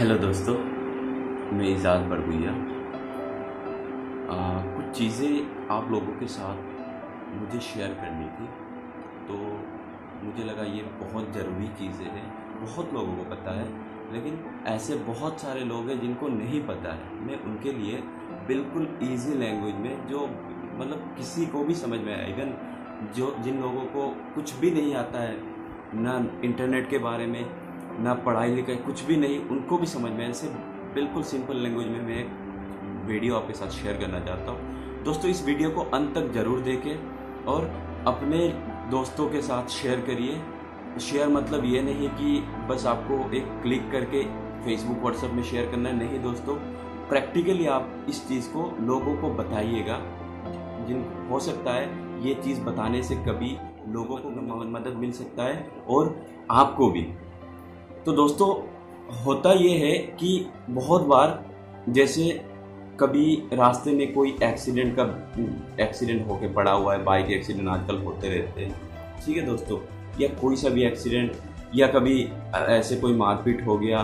Hello दोस्तों, मैं इजाज़ बड़गुइया कुछ चीज़ें आप लोगों के साथ मुझे शेयर करनी थी। तो मुझे लगा ये बहुत ज़रूरी चीज़ें हैं। बहुत लोगों को पता है, लेकिन ऐसे बहुत सारे लोग हैं जिनको नहीं पता है। मैं उनके लिए बिल्कुल इजी लैंग्वेज में जो मतलब किसी को भी समझ में आए। इवन जो जिन लोगों को कुछ भी नहीं आता है, ना इंटरनेट के बारे में ना पढ़ाई लिखाई, कुछ भी नहीं, उनको भी समझ में ऐसे बिल्कुल सिंपल लैंग्वेज में मैं एक वीडियो आपके साथ शेयर करना चाहता हूँ। दोस्तों, इस वीडियो को अंत तक ज़रूर देखें और अपने दोस्तों के साथ शेयर करिए। शेयर मतलब ये नहीं कि बस आपको एक क्लिक करके फेसबुक व्हाट्सएप में शेयर करना है। नहीं दोस्तों प्रैक्टिकली आप इस चीज़ को लोगों को बताइएगा। जिन, हो सकता है ये चीज़ बताने से कभी लोगों को मदद मिल सकता है और आपको भी। तो दोस्तों, होता ये है कि बहुत बार जैसे कभी रास्ते में कोई एक्सीडेंट का एक्सीडेंट होके पड़ा हुआ है बाइक एक्सीडेंट आजकल होते रहते हैं। ठीक है दोस्तों? या कोई सा भी एक्सीडेंट या कभी ऐसे कोई मारपीट हो गया,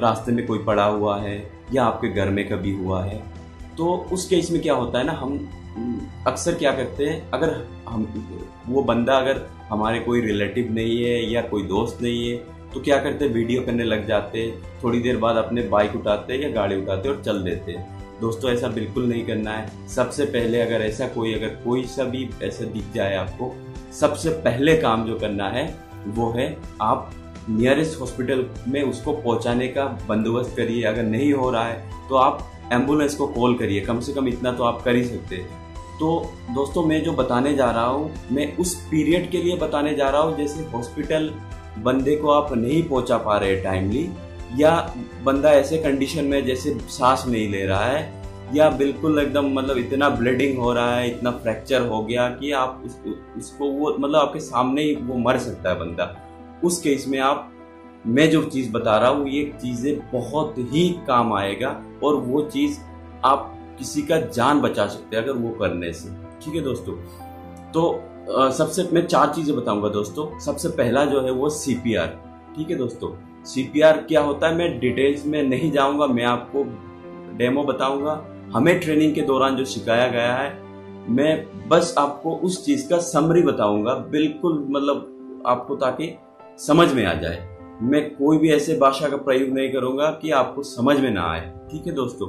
रास्ते में कोई पड़ा हुआ है, या आपके घर में कभी हुआ है तो उस केस में क्या होता है ना, हम, अक्सर क्या करते हैं, अगर हम, वो बंदा अगर हमारे कोई रिलेटिव नहीं है, या कोई दोस्त नहीं है तो क्या करते, वीडियो करने लग जाते, थोड़ी देर बाद अपने बाइक उठाते या गाड़ी उठाते और चल देते। दोस्तों, ऐसा बिल्कुल नहीं करना है। सबसे पहले अगर ऐसा कोई, अगर कोई सा भी ऐसा दिख जाए आपको, सबसे पहले काम जो करना है, वो है आप नियरेस्ट हॉस्पिटल में उसको पहुँचाने का बंदोबस्त करिए। अगर नहीं हो रहा है तो आप एंबुलेंस को कॉल करिए। कम से कम इतना तो आप कर ही सकते। तो दोस्तों, मैं जो बताने जा रहा हूँ, मैं उस पीरियड के लिए बताने जा रहा हूँ, जैसे हॉस्पिटल बंदे को आप नहीं पहुँचा पा रहे टाइमली या बंदा ऐसे कंडीशन में जैसे सांस नहीं ले रहा है या बिल्कुल एकदम मतलब इतना ब्लीडिंग हो रहा है इतना फ्रैक्चर हो गया कि आप उस, उसको वो मतलब आपके सामने ही वो मर सकता है बंदा। उस केस में आप मैं जो चीज़ बता रहा हूँ ये चीज़ें बहुत ही काम आएगा और वो चीज़ आप किसी का जान बचा सकते हैं अगर वो करने से। ठीक है दोस्तों? तो सबसे, मैं चार चीज़ें बताऊँगा दोस्तों। सबसे पहला जो है वो सीपीआर ठीक है दोस्तों? सीपीआर क्या होता है? मैं डिटेल्स में नहीं जाऊँगा, मैं आपको डेमो बताऊँगा। हमें ट्रेनिंग के दौरान जो सिखाया गया है, मैं बस आपको उस चीज़ का समरी बताऊँगा। बिल्कुल मतलब आपको ताकि समझ में आ जाए। मैं कोई भी ऐसे भाषा का प्रयोग नहीं करूँगा कि आपको समझ में ना आए। ठीक है दोस्तों?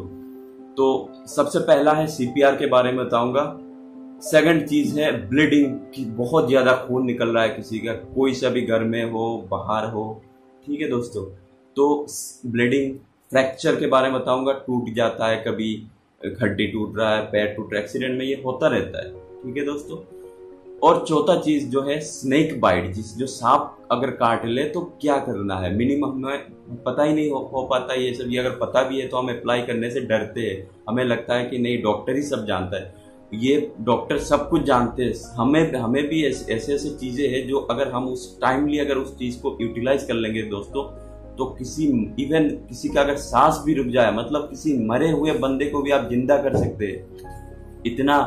तो सबसे पहला है सीपीआर के बारे में बताऊँगा। सेकंड चीज़ है ब्लीडिंग की बहुत ज़्यादा खून निकल रहा है किसी का। कोई सा भी घर में हो बाहर हो ठीक है दोस्तों? तो ब्लीडिंग फ्रैक्चर के बारे में बताऊँगा। टूट जाता है कभी हड्डी टूट रहा है पैर टूट रहा है एक्सीडेंट में ये होता रहता है ठीक है दोस्तों? और चौथा चीज़ जो है स्नेक बाइट जिस जो सांप अगर काट ले तो क्या करना है? मिनिमम हमें पता ही नहीं हो, हो पाता ये सब। ये अगर पता भी है तो हम अप्लाई करने से डरते हैं। हमें लगता है कि नहीं डॉक्टर ही सब जानता है। ये डॉक्टर सब कुछ जानते हैं। हमें हमें भी ऐसे ऐसे चीज़ें हैं जो अगर हम उस टाइमली अगर उस चीज़ को यूटिलाइज कर लेंगे दोस्तों तो किसी इवन किसी का अगर सांस भी रुक जाए मतलब किसी मरे हुए बंदे को भी आप ज़िंदा कर सकते हैं। इतना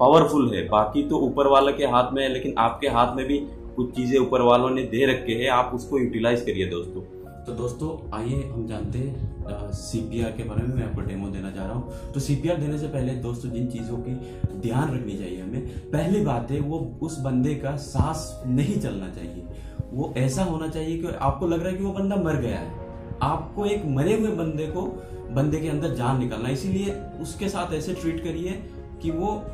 पावरफुल है। बाकी तो ऊपर वाले के हाथ में है, लेकिन आपके हाथ में भी कुछ चीज़ें ऊपर वालों ने दे रखे हैं, आप उसको यूटिलाइज करिए दोस्तों। तो दोस्तों, आइए हम जानते हैं सीपीआर के बारे में मैं आपको डेमो देना चाह रहा हूँ। तो सीपीआर देने से पहले दोस्तों, जिन चीज़ों की ध्यान रखनी चाहिए हमें, पहली बात है, वो उस बंदे का सांस नहीं चलना चाहिए। वो ऐसा होना चाहिए कि आपको लग रहा है कि वो बंदा मर गया है। आपको एक मरे हुए बंदे को, बंदे के अंदर जान निकालना इसीलिए उसके साथ ऐसे ट्रीट करिए कि वो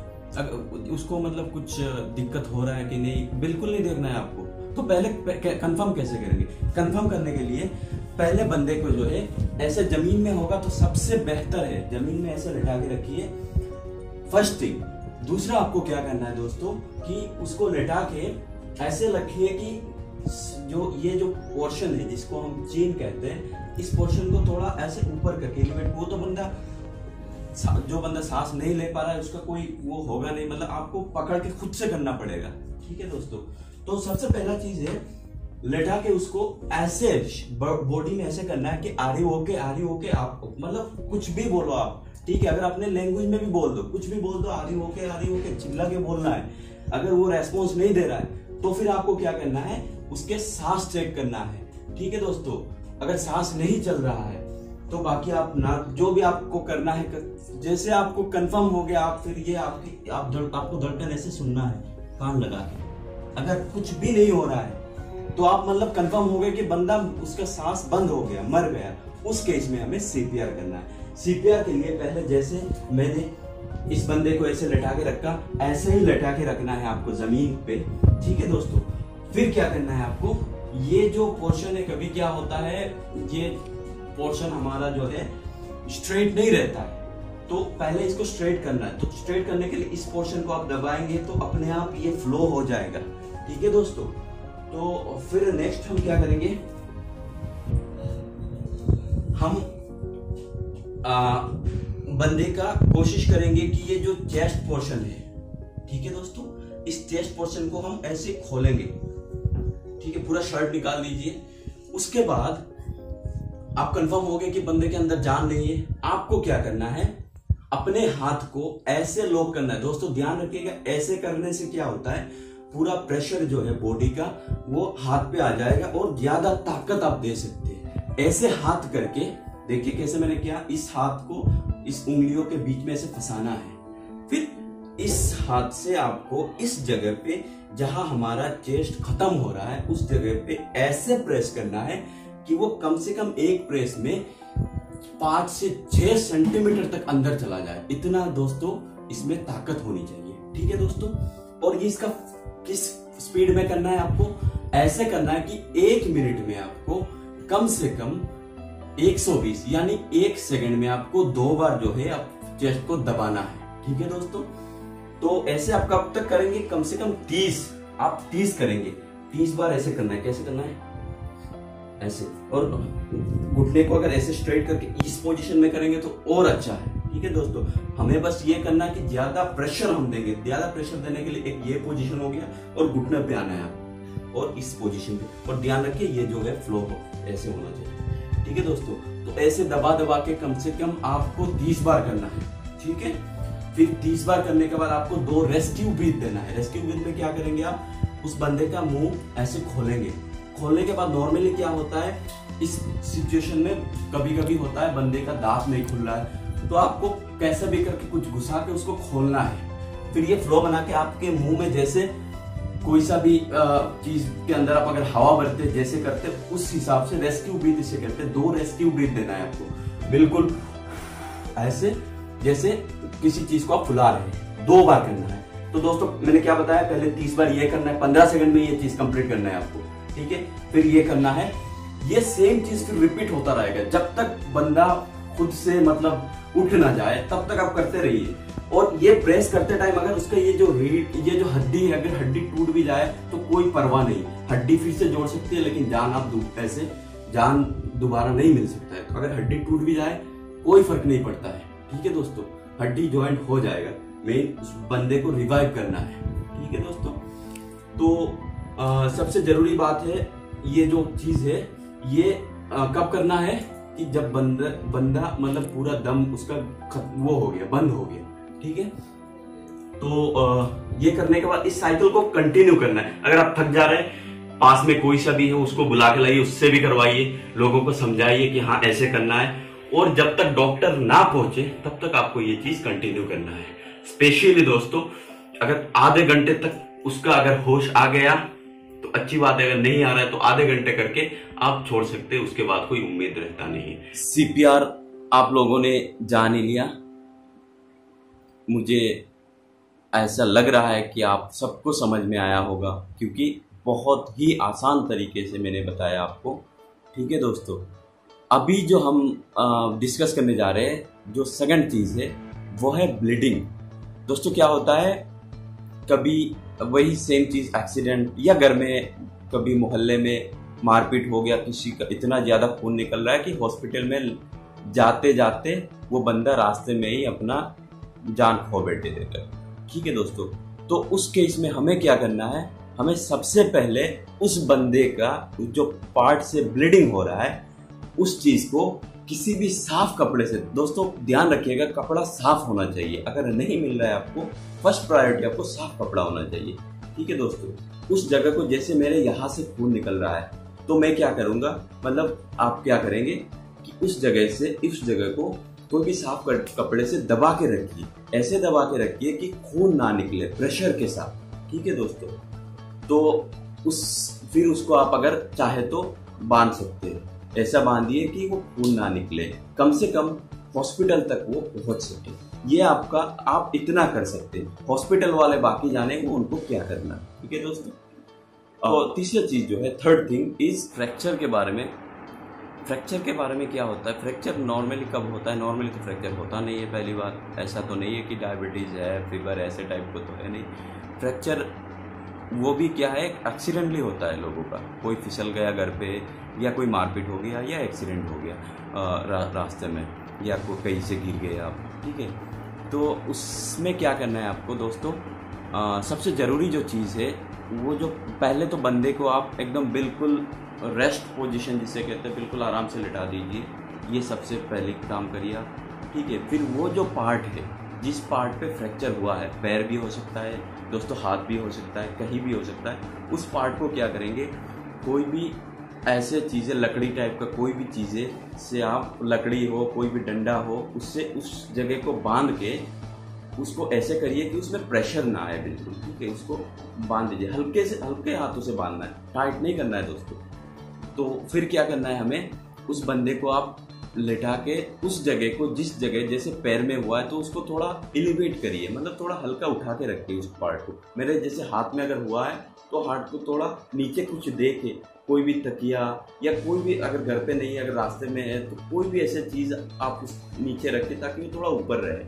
उसको मतलब कुछ दिक्कत हो रहा है कि नहीं, बिल्कुल नहीं देखना है आपको। तो पहले कंफर्म कैसे करेंगे? कंफर्म करने के लिए पहले बंदे को जो है, ऐसे ज़मीन में होगा तो सबसे बेहतर है, ज़मीन में ऐसे लटा के रखिए। फ़र्स्ट थिंग दूसरा आपको क्या करना है दोस्तों, कि उसको लेटा के ऐसे रखिए कि जो ये जो पोर्शन है, जिसको हम चीन कहते हैं, इस पोर्शन को थोड़ा ऐसे ऊपर करके वो तो बंदा जो बंदा सांस नहीं ले पा रहा है, उसका कोई वो होगा नहीं। मतलब आपको पकड़ के खुद से करना पड़ेगा। ठीक है दोस्तों? तो सबसे पहला चीज़ है, लेटा के उसको ऐसे बॉडी में ऐसे करना है कि आरी ओके आरी ओके, आप मतलब कुछ भी बोलो आप। ठीक है? अगर अपने लैंग्वेज में भी बोल दो, कुछ भी बोल दो, आरी ओके आरी ओके, चिल्ला के बोलना है। अगर वो रेस्पॉन्स नहीं दे रहा है तो फिर आपको क्या करना है, उसके सांस चेक करना है। ठीक है दोस्तों? अगर सांस नहीं चल रहा है तो बाकी आप ना जो भी आपको करना है कर, जैसे आपको कंफर्म हो गया आप फिर ये आपकी आप दर, आपको धड़कन ऐसे सुनना है कान लगा के। अगर कुछ भी नहीं हो रहा है तो आप मतलब कंफर्म हो गए कि बंदा उसका सांस बंद हो गया मर गया। उस केस में हमें सीपीआर करना है। सीपीआर के लिए पहले जैसे मैंने इस बंदे को ऐसे लटा के रखा ऐसे ही लटा के रखना है आपको ज़मीन पे। ठीक है दोस्तों? फिर क्या करना है आपको? ये जो पोर्शन है कभी क्या होता है ये पोर्शन हमारा जो है स्ट्रेट नहीं रहता है। तो पहले इसको स्ट्रेट करना है। तो स्ट्रेट करने के लिए इस पोर्शन को आप दबाएँगे तो अपने आप ये फ्लो हो जाएगा। ठीक है दोस्तों? तो फिर नेक्स्ट हम क्या करेंगे? हम आ, बंदे का कोशिश करेंगे कि ये जो चेस्ट पोर्शन है ठीक है दोस्तों? इस चेस्ट पोर्शन को हम ऐसे खोलेंगे। ठीक है पूरा शर्ट निकाल लीजिए। उसके बाद आप कंफर्म हो गए कि बंदे के अंदर जान नहीं है। आपको क्या करना है? अपने हाथ को ऐसे लॉक करना है। दोस्तों, ध्यान रखिएगा, ऐसे करने से क्या होता है? पूरा प्रेशर जो है बॉडी का, वो हाथ पे आ जाएगा और ज़्यादा ताकत आप दे सकते हैं। ऐसे हाथ करके, देखिए कैसे मैंने किया। इस हाथ को, इस उंगलियों के बीच में ऐसे फंसाना है। फिर इस हाथ से आपको इस जगह पे, जहाँ हमारा चेस्ट खत्म हो रहा है, उस जगह पे ऐसे प्रेस करना है कि वो कम से कम एक प्रेस में पाँच से छह सेंटीमीटर तक अंदर चला जाए। इतना दोस्तों, इसमें ताकत होनी चाहिए। ठीक है दोस्तों? और ये इसका किस स्पीड में करना है आपको? ऐसे करना है कि एक मिनट में आपको कम से कम 120 यानी एक सेकंड में आपको दो बार जो है आप चेस्ट को दबाना है। ठीक है दोस्तों? तो ऐसे आप कब तक करेंगे? कम से कम 30 आप 30 करेंगे। 30 बार ऐसे करना है। कैसे करना है? ऐसे और घुटने को अगर ऐसे स्ट्रेट करके इस पोजीशन में करेंगे तो और अच्छा है। ठीक है दोस्तों? हमें बस ये करना कि ज़्यादा प्रेशर हम देंगे। ज़्यादा प्रेशर देने के लिए एक ये पोजीशन हो गया और घुटने पे आना है और इस पोजीशन पे। और ध्यान रखिए, ये जो है फ्लो ऐसे होना चाहिए। ठीक है दोस्तों? तो ऐसे दबा दबा के कम से कम आपको तीस बार करना है। ठीक है? फिर तीस बार करने के बाद आपको दो रेस्क्यू ब्रीथ देना है। रेस्क्यू ब्रीथ में क्या करेंगे आप? उस बंदे का मुँह ऐसे खोलेंगे। खोलने के बाद नॉर्मली क्या होता है, इस सिचुएशन में कभी कभी होता है बंदे का दांत नहीं खुल रहा है। तो आपको कैसे भी करके कुछ घुसा के उसको खोलना है। फिर ये फ्लो बना के आपके मुँह में जैसे कोई सा भी चीज़ के अंदर आप अगर हवा भरते जैसे करते उस हिसाब से रेस्क्यू ब्रीथ इसे करते दो रेस्क्यू ब्रीथ देना है आपको। बिल्कुल ऐसे, जैसे किसी चीज़ को आप फुला रहे दो बार करना है। तो दोस्तों, मैंने क्या बताया, पहले तीस बार ये करना है, पंद्रह सेकंड में ये चीज़ कंप्लीट करना है आपको। ठीक है? फिर ये करना है। ये सेम चीज़ फिर रिपीट होता रहेगा। जब तक बंदा खुद से मतलब उठ ना जाए, तब तक आप करते रहिए। और ये प्रेस करते टाइम अगर उसका ये जो रीड ये जो हड्डी है, अगर हड्डी टूट भी जाए तो कोई परवाह नहीं। हड्डी फिर से जोड़ सकती है, लेकिन जान आप ऐसे जान दोबारा नहीं मिल सकता है। तो अगर हड्डी टूट भी जाए, कोई फ़र्क नहीं पड़ता है। ठीक है दोस्तों? हड्डी ज्वाइंट हो जाएगा। मेन उस बंदे को रिवाइव करना है। ठीक है दोस्तों? तो सबसे ज़रूरी बात है ये जो चीज़ है ये आ, कब करना है कि जब बंदा बंदा मतलब पूरा दम उसका वो हो गया बंद हो गया ठीक है? तो आ, ये करने के बाद इस साइकिल को कंटिन्यू करना है। अगर आप थक जा रहे हैं पास में कोई सा भी है उसको बुला के लाइए उससे भी करवाइए लोगों को समझाइए कि हाँ ऐसे करना है। और जब तक डॉक्टर ना पहुँचे तब तक आपको ये चीज़ कंटिन्यू करना है। स्पेशली दोस्तों अगर आधे घंटे तक उसका अगर होश आ गया अच्छी बात है, अगर नहीं आ रहा है तो आधे घंटे करके आप छोड़ सकते हैं, उसके बाद कोई उम्मीद रहता नहीं सीपीआर आप लोगों ने जान ही लिया। मुझे ऐसा लग रहा है कि आप सबको समझ में आया होगा, क्योंकि बहुत ही आसान तरीके से मैंने बताया आपको। ठीक है दोस्तों, अभी जो हम डिस्कस करने जा रहे हैं, जो सेकंड चीज़ है, वो है ब्लीडिंग दोस्तों, क्या होता है? कभी वही सेम चीज़ एक्सीडेंट या घर में कभी मोहल्ले में मारपीट हो गया, किसी का इतना ज़्यादा खून निकल रहा है कि हॉस्पिटल में जाते जाते वो बंदा रास्ते में ही अपना जान खो बैठे देकर ठीक है दोस्तों? तो उस केस में हमें क्या करना है? हमें सबसे पहले उस बंदे का जो पार्ट से ब्लीडिंग हो रहा है, उस चीज़ को किसी भी साफ़ कपड़े से, दोस्तों, ध्यान रखिएगा, कपड़ा साफ़ होना चाहिए। अगर नहीं मिल रहा है आपको, फ़र्स्ट प्रायोरिटी आपको साफ़ कपड़ा होना चाहिए। ठीक है, दोस्तों? उस जगह को जैसे मेरे यहाँ से खून निकल रहा है तो मैं क्या करूँगा? मतलब आप क्या करेंगे कि उस जगह से उस जगह को कोई भी साफ़ कपड़े से दबा के रखिए। ऐसे दबा के रखिए कि खून ना निकले, प्रेशर के साथ। ठीक है, दोस्तों? तो उस, फिर उसको आप अगर चाहे तो बाँध सकते हैं। ऐसा बांधिए कि वो खून ना निकले। कम से कम हॉस्पिटल तक वो पहुँच सके। ये आपका आप इतना कर सकते हैं। हॉस्पिटल वाले बाकी जाने को उनको क्या करना। ठीक है दोस्तों? और तीसरा चीज़ जो है थर्ड थिंग इज़ फ्रैक्चर के बारे में। फ्रैक्चर के बारे में क्या होता है? फ्रैक्चर नॉर्मली कब होता है? नॉर्मली तो फ्रैक्चर होता नहीं है पहली बात। ऐसा तो नहीं है कि डायबिटीज़ है फीवर ऐसे टाइप को तो है नहीं। फ्रैक्चर वो भी क्या है एक्सीडेंटली होता है लोगों का। कोई फिसल गया घर पे या कोई मारपीट हो गया या एक्सीडेंट हो गया रा, रास्ते में या कोई कहीं से गिर गए आप ठीक है? तो उसमें क्या करना है आपको दोस्तों? आ, सबसे ज़रूरी जो चीज़ है वो जो पहले तो बंदे को आप एकदम बिल्कुल रेस्ट पोजीशन जिसे कहते हैं बिल्कुल आराम से लिटा दीजिए। ये सबसे पहले काम करिए आप ठीक है? फिर वो जो पार्ट है जिस पार्ट पे फ्रैक्चर हुआ है पैर भी हो सकता है दोस्तों, हाथ भी हो सकता है, कहीं भी हो सकता है। उस पार्ट को क्या करेंगे? कोई भी ऐसे चीज़ें, लकड़ी टाइप का कोई भी चीज़ें, से आप लकड़ी हो, कोई भी डंडा हो, उससे उस जगह को बाँध के उसको ऐसे करिए कि उसमें प्रेशर ना आए बिल्कुल, ठीक है? उसको बाँध दीजिए। हल्के से, हल्के हाथों से बांधना है। टाइट नहीं करना है दोस्तों। तो फिर क्या करना है हमें? उस बंदे को आप लेटा के उस जगह को जिस जगह जैसे पैर में हुआ है तो उसको थोड़ा एलिवेट करिए। मतलब थोड़ा हल्का उठा के रखिए उस पार्ट को। मेरे जैसे हाथ में अगर हुआ है तो हाथ को थोड़ा नीचे कुछ दे के कोई भी तकिया या कोई भी अगर घर पे नहीं है अगर रास्ते में है तो कोई भी ऐसे चीज़ आप उस नीचे रखें ताकि वो थोड़ा ऊपर रहे।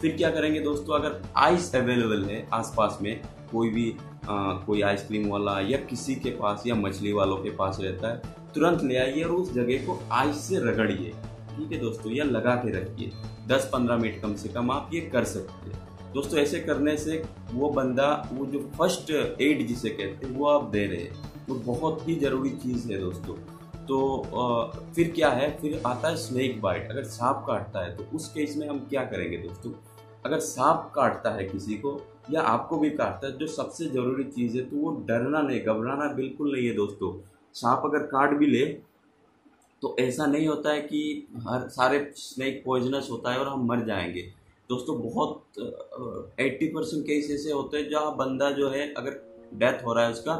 फिर क्या करेंगे दोस्तों अगर आइस अवेलेबल है आसपास में कोई भी आ, कोई आइसक्रीम वाला या किसी के पास या मछली वालों के पास रहता है तुरंत ले आइए और उस जगह को आइस से रगड़िए। ठीक है दोस्तों? या लगा के रखिए। 10-15 मिनट कम से कम आप ये कर सकते हैं। दोस्तों ऐसे करने से वो बंदा वो जो फ़र्स्ट एड जिसे कहते हैं वो आप दे रहे हैं। वो बहुत ही ज़रूरी चीज़ है दोस्तों। तो आ, फिर क्या है? फिर आता है स्नेक बाइट अगर सांप काटता है तो उस केस में हम क्या करेंगे दोस्तों? अगर सांप काटता है किसी को या आपको भी काटता है जो सबसे ज़रूरी चीज़ है तो वो डरना नहीं घबराना बिल्कुल नहीं है दोस्तों। सांप अगर काट भी ले तो ऐसा नहीं होता है कि हर, सारे स्नेक पॉइजनस होता है और हम मर जाएँगे। दोस्तों, बहुत एट्टी परसेंट केस ऐसे होते हैं जहाँ बंदा जो है, अगर डेथ हो रहा है उसका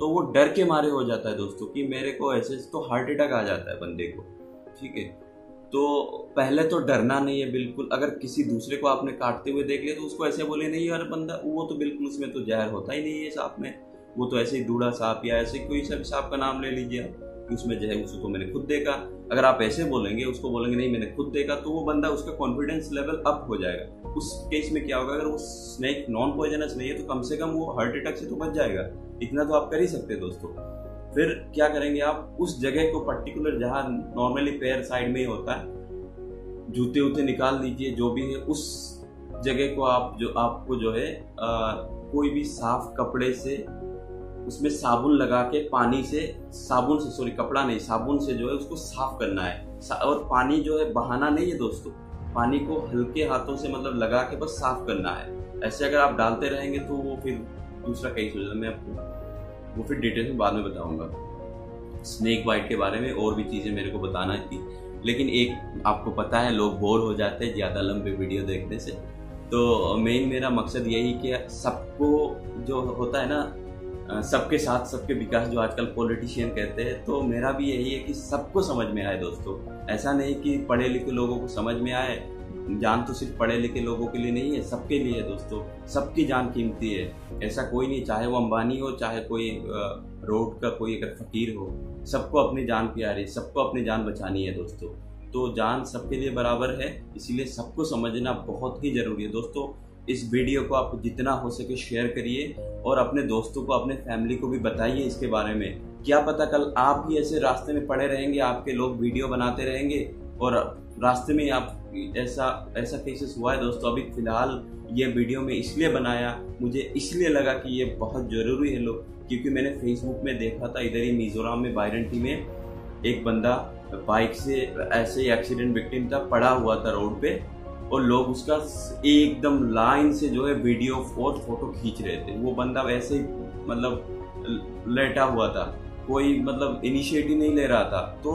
तो वो डर के मारे हो जाता है दोस्तों कि मेरे को ऐसे तो हार्ट अटैक आ जाता है बंदे को, ठीक है? तो पहले तो डरना नहीं है बिल्कुल। अगर किसी दूसरे को आपने काटते हुए देख लिया तो उसको ऐसे बोले, नहीं यार बंदा, वो तो बिल्कुल उसमें तो जहर होता ही नहीं है सांप में। वो तो ऐसे ही दूढ़ा सांप या ऐसे कोई सा भी सांप का नाम ले लीजिए कि उसमें जहर उसको मैंने खुद देखा। अगर आप ऐसे बोलेंगे उसको बोलेंगे नहीं मैंने खुद देखा तो वो बंदा उसका कॉन्फिडेंस लेवल अप हो जाएगा। उस केस में क्या होगा अगर वो स्नेक नॉन पॉइजनस नहीं है तो कम से कम वो हार्ट अटैक से तो बच जाएगा। इतना तो आप कर ही सकते दोस्तों। फिर क्या करेंगे आप उस जगह को पर्टिकुलर जहाँ नॉर्मली पैर साइड में ही होता है जूते उते निकाल दीजिए जो भी है उस जगह को आप जो आपको जो है आ, कोई भी साफ़ कपड़े से उसमें साबुन लगा के पानी से, साबुन से सॉरी कपड़ा नहीं, साबुन से जो है उसको साफ़ करना है। और पानी जो है बहाना नहीं है दोस्तों। पानी को हल्के हाथों से मतलब लगा के बस साफ़ करना है। ऐसे अगर आप डालते रहेंगे तो वो फिर दूसरा कहीं सोच मैं आपको वो फिर डिटेल में बाद में बताऊँगा। स्नेक वाइट के बारे में और भी चीज़ें मेरे को बताना थी। लेकिन एक आपको पता है, लोग बोर हो जाते हैं, ज़्यादा लंबे वीडियो देखने से। तो मेन मेरा मकसद यही कि सबको जो होता है ना सबके साथ सबके विकास जो आजकल पॉलिटिशियन कहते हैं तो मेरा भी यही है कि सबको समझ में आए दोस्तों। ऐसा नहीं कि पढ़े लिखे लोगों को समझ में आए, जान तो सिर्फ़ पढ़े लिखे लोगों के लिए नहीं है, सबके लिए है दोस्तों। सबकी जान कीमती है। ऐसा कोई नहीं, चाहे वो अंबानी हो, चाहे कोई रोड का कोई अगर फकीर हो, सबको अपनी जान प्यारी, सबको अपनी जान बचानी है दोस्तों। तो जान सबके लिए बराबर है, इसीलिए सबको समझना बहुत ही ज़रूरी है दोस्तों। इस वीडियो को आप जितना हो सके शेयर करिए और अपने दोस्तों को, अपने फैमिली को भी बताइए इसके बारे में। क्या पता कल आप ही ऐसे रास्ते में पड़े रहेंगे, आपके लोग वीडियो बनाते रहेंगे और रास्ते में आप ऐसा ऐसा केसेस हुआ है, दोस्तों, अभी फ़िलहाल ये वीडियो में इसलिए बनाया, मुझे इसलिए लगा कि ये बहुत ज़रूरी है लोग, क्योंकि मैंने फेसबुक में देखा था, इधर ही मिजोरम में बायरंटी में, एक बंदा बाइक से ऐसे एक्सीडेंट विक्टिम था, पड़ा हुआ था रोड पे और लोग उसका एकदम लाइन से जो है वीडियो और फ़ोटो खींच रहे थे। वो बंदा वैसे ही मतलब लेटा हुआ था। कोई मतलब इनिशिएटिव नहीं ले रहा था। तो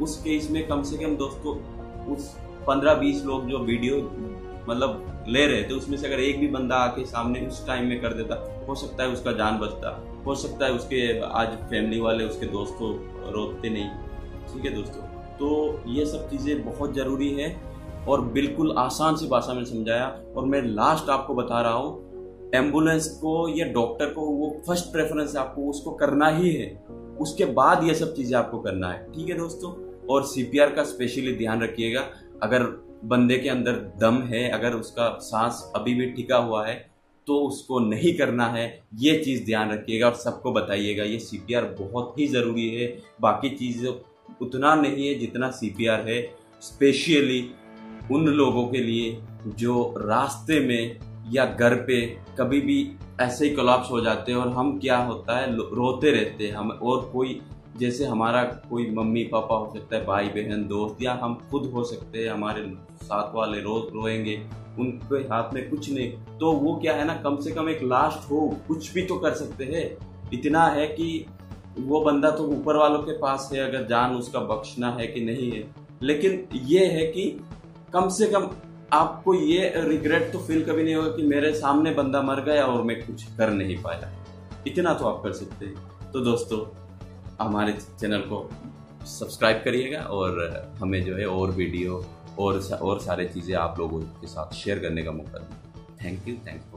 उस केस में कम से कम दोस्तों, उस पंद्रह बीस लोग जो वीडियो मतलब ले रहे थे, उसमें से अगर एक भी बंदा आके सामने उस टाइम में कर देता, हो सकता है उसका जान बचता। हो सकता है उसके आज फैमिली वाले उसके दोस्तों रोकते नहीं। ठीक है दोस्तों? तो ये सब चीज़ें बहुत ज़रूरी है। और बिल्कुल आसान सी भाषा में समझाया। और मैं लास्ट आपको बता रहा हूँ एंबुलेंस को या डॉक्टर को वो फ़र्स्ट प्रेफरेंस आपको उसको करना ही है। उसके बाद ये सब चीज़ें आपको करना है। ठीक है दोस्तों? और सीपीआर का स्पेशली ध्यान रखिएगा। अगर बंदे के अंदर दम है, अगर उसका सांस अभी भी टिका हुआ है तो उसको नहीं करना है। ये चीज़ ध्यान रखिएगा और सबको बताइएगा। ये सीपीआर बहुत ही ज़रूरी है। बाकी चीज़ उतना नहीं है जितना सीपीआर है। स्पेशली उन लोगों के लिए जो रास्ते में या घर पे कभी भी ऐसे ही कोलाप्स हो जाते हैं और हम क्या होता है रोते रहते हैं। हम, और कोई, जैसे हमारा कोई मम्मी पापा हो सकता है, भाई बहन, दोस्त, या हम खुद हो सकते हैं, हमारे साथ वाले रोज रोएँगे उनके हाथ में कुछ नहीं। तो वो क्या है ना, कम से कम एक लास्ट हो, कुछ भी तो कर सकते हैं। इतना है कि वो बंदा तो ऊपर वालों के पास है, अगर जान उसका बख्शना है कि नहीं है। लेकिन ये है कि कम से कम आपको ये रिग्रेट तो फील कभी नहीं होगा कि मेरे सामने बंदा मर गया और मैं कुछ कर नहीं पाया। इतना तो आप कर सकते हैं। तो दोस्तों, हमारे चैनल को सब्सक्राइब करिएगा और हमें जो है और वीडियो और और सारे चीज़ें आप लोगों के साथ शेयर करने का मौका दें थैंक यू थैंक फॉर